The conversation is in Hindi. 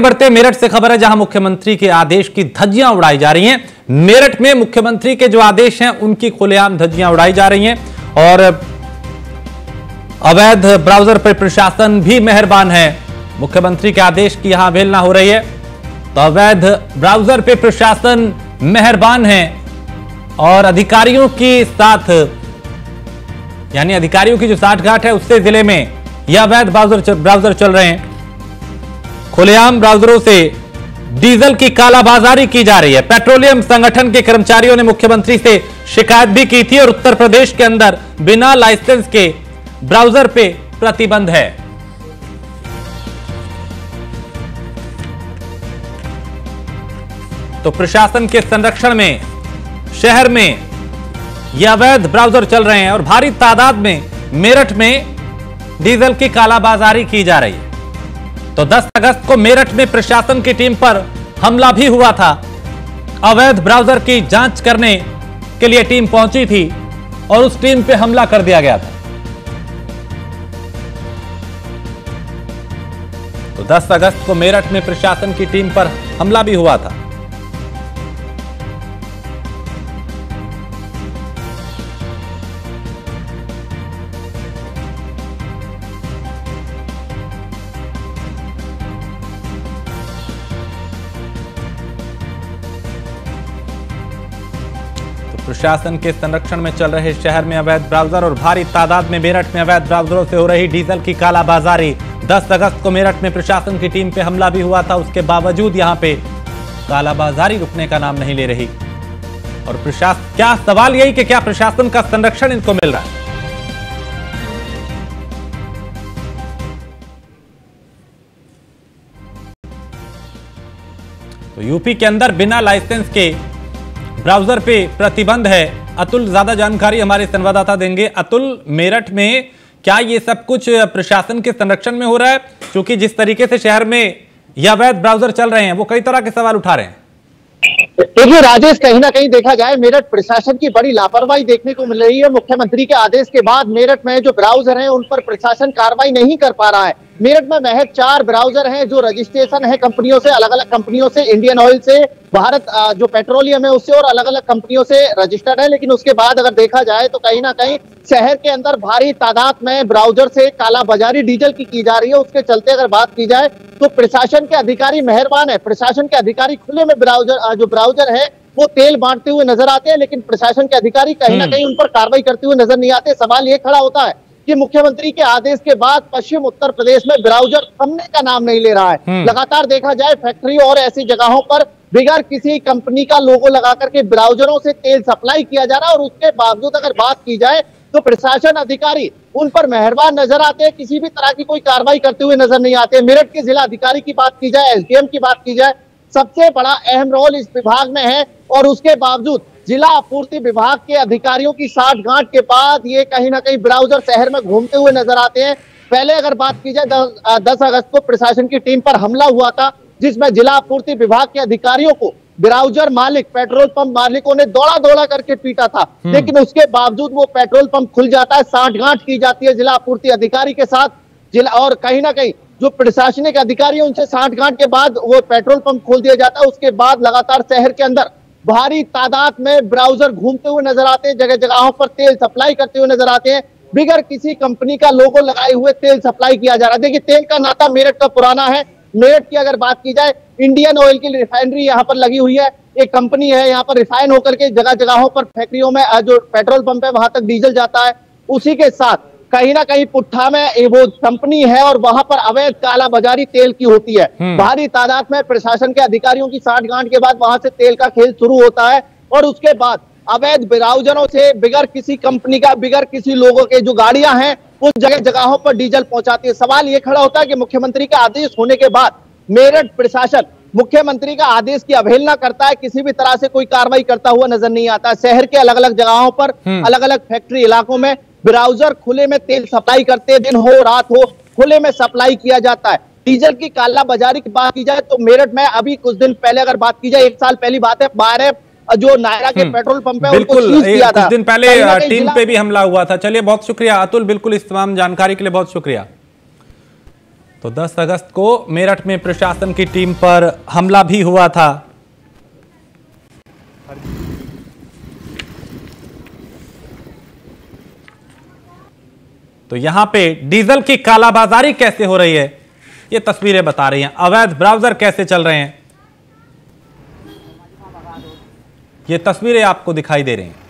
बढ़ते मेरठ से खबर है, जहाँ मुख्यमंत्री के आदेश की धज्जियाँ उड़ाई जा रही हैं। मेरठ में मुख्यमंत्री के जो आदेश हैं, उनकी खुलेआम धज्जियाँ उड़ाई जा रही हैं और अवैध ब्राउज़र पर प्रशासन भी मेहरबान है। मुख्यमंत्री के आदेश की यहाँ अवहेलना हो रही है। तो अवैध ब्राउज़र पे प्रशासन मेहरबान है और अधिकारियों की साथ, यानी अधिकारियों की जो साठगांठ है, उससे ज़िले में यह अवैध ब्राउज़र ब्राउज़र चल रहे हैं। खुलेआम ब्राउजरों से डीजल की कालाबाजारी की जा रही है। पेट्रोलियम संगठन के कर्मचारियों ने मुख्यमंत्री से शिकायत भी की थी और उत्तर प्रदेश के अंदर बिना लाइसेंस के ब्राउज़र पे प्रतिबंध है। तो प्रशासन के संरक्षण में, शहर में यह अवैध ब्राउज़र चल रहे हैं और भारी तादाद में, मेरठ में डीजल की कालाबाजारी की जा रही है। तो 10 अगस्त को मेरठ में प्रशासन की टीम पर हमला भी हुआ था। अवैध ब्राउज़र की जाँच करने के लिए टीम पहुँची थी और उस टीम पे हमला कर दिया गया था। तो 10 अगस्त को मेरठ में प्रशासन की टीम पर हमला भी हुआ था। प्रशासन के संरक्षण में चल रहे शहर में अवैध ब्राउज़र और भारी तादाद में मेरठ में अवैध ब्राउजरों से हो रही डीजल की कालाबाजारी। 10 अगस्त को मेरठ में प्रशासन की टीम पे हमला भी हुआ था। उसके बावजूद यहाँ पे कालाबाजारी रुकने का नाम नहीं ले रही। और प्रशासन क्या सवाल यही कि क्या प्रशासन का संरक्षण इनको मिल रहा है? तो यूपी के अंदर बिना लाइसेंस के ब्राउज़र पे प्रतिबंध है। अतुल, ज़्यादा जानकारी हमारे संवाददाता देंगे। अतुल, मेरठ में क्या ये सब कुछ प्रशासन के संरक्षण में हो रहा है? क्योंकि जिस तरीके से शहर में यह अवैध ब्राउज़र चल रहे हैं, वो कई तरह के सवाल उठा रहे हैं। देखिए राजेश, कहीं ना कहीं देखा जाए, मेरठ प्रशासन की बड़ी लापरवाही देखने को मिल रही है। मुख्यमंत्री के आदेश के बाद मेरठ में जो ब्राउज़र हैं, उन पर प्रशासन कार्रवाई नहीं कर पा रहा है। मेरठ में महज चार ब्राउज़र हैं जो रजिस्ट्रेशन है कंपनियों से अलग अलग कंपनियों से, इंडियन ऑयल से भारत जो पेट्रोलियम है उससे और अलग अलग कंपनियों से रजिस्टर्ड है लेकिन उसके बाद अगर देखा जाए तो कहीं ना कहीं शहर के अंदर भारी तादाद में ब्राउज़र से काला बाजारी डीजल की की जा रही है। उसके चलते अगर बात की जाए तो प्रशासन के अधिकारी मेहरबान है। प्रशासन के अधिकारी खुले में ब्राउज़र जो ब्राउज़र है वो तेल बांटते हुए नज़र आते हैं लेकिन प्रशासन के अधिकारी कहीं ना हम्म। कहीं उन पर कार्रवाई करते हुए नज़र नहीं आते। सवाल ये खड़ा होता है कि मुख्यमंत्री के आदेश के बाद पश्चिम उत्तर प्रदेश में ब्राउज़र थमने का नाम नहीं ले रहा है। हम्म। लगातार देखा जाए फैक्ट्री और ऐसी जगहों पर बिगैर किसी कंपनी का लोगो लगा करके ब्राउजरों से तेल सप्लाई किया जा रहा है और उसके बावजूद अगर बात की जाए तो प्रशासन अधिकारी उन पर मेहरबान नज़र आते हैं। किसी भी तरह की कोई कार्रवाई करते हुए नज़र नहीं आते। मेरठ के जिला अधिकारी की बात की जाए एसडीएम की बात की जाए सबसे बड़ा अहम रोल इस विभाग में है और उसके बावजूद जिला आपूर्ति विभाग के अधिकारियों की साठ गांठ के बाद ये कहीं ना कहीं ब्राउज़र शहर में घूमते हुए नज़र आते हैं। पहले अगर बात की जाए दस अगस्त को प्रशासन की टीम पर हमला हुआ था जिसमें जिला आपूर्ति विभाग के अधिकारियों को ब्राउज़र मालिक पेट्रोल पंप मालिकों ने दौड़ा दौड़ा करके पीटा था। हम्म। लेकिन उसके बावजूद वो पेट्रोल पंप खुल जाता है साठ गांठ की जाती है जिला आपूर्ति अधिकारी के साथ। जिला और कहीं ना कहीं जो प्रशासनिक अधिकारी है उनसे साठ गांठ के बाद वो पेट्रोल पंप खोल दिया जाता है। उसके बाद लगातार शहर के अंदर भारी तादाद में ब्राउज़र घूमते हुए नज़र आते हैं, जगह जगहों पर तेल सप्लाई करते हुए नज़र आते हैं। बिगर किसी कंपनी का लोगो लगाए हुए तेल सप्लाई किया जा रहा है। देखिए, तेल का नाता मेरठ का पुराना है। मेरठ की अगर बात की जाए, इंडियन ऑयल की रिफाइनरी यहाँ पर लगी हुई है। एक कंपनी है, यहाँ पर रिफाइन होकर के जगह जगहों पर फैक्ट्रियों में, जो पेट्रोल पंप है, वहाँ तक डीजल जाता है। उसी के साथ कहीं ना कहीं पुट्ठा में वो कंपनी है और वहाँ पर अवैध काला बाजारी तेल की होती है हम्म। भारी तादाद में प्रशासन के अधिकारियों की साठ गांठ के बाद वहाँ से तेल का खेल शुरू होता है और उसके बाद अवैध ब्राउजरों से बिगर किसी कंपनी का बिगर किसी लोगों के जो गाड़ियाँ हैं उस जगह जगहों पर डीजल पहुंचाती है सवाल ये खड़ा होता है कि मुख्यमंत्री का आदेश होने के बाद मेरठ प्रशासन मुख्यमंत्री का आदेश की अवहेलना करता है किसी भी तरह से कोई कार्रवाई करता हुआ नज़र नहीं आता शहर के अलग अलग जगहों पर हम्म। अलग अलग फैक्ट्री इलाकों में ब्राउज़र खुले में तेल सप्लाई करते दिन हो रात हो खुले में सप्लाई किया जाता है। डीजल की काला बाजारी की बात की जाए तो मेरठ में अभी कुछ दिन पहले अगर बात की जाए एक साल पहली बात है बारह जो नायरा के हम्म। पेट्रोल पंप है बिल्कुल किया था। दिन पहले टीम पे भी हमला हुआ था। चलिए बहुत शुक्रिया अतुल बिल्कुल इस तमाम जानकारी के लिए बहुत शुक्रिया। तो 10 अगस्त को मेरठ में प्रशासन की टीम पर हमला भी हुआ था। तो यहाँ पे डीजल की कालाबाजारी कैसे हो रही है? ये तस्वीरें बता रही हैं। अवैध ब्राउज़र कैसे चल रहे हैं? ये तस्वीरें आपको दिखाई दे रही हैं।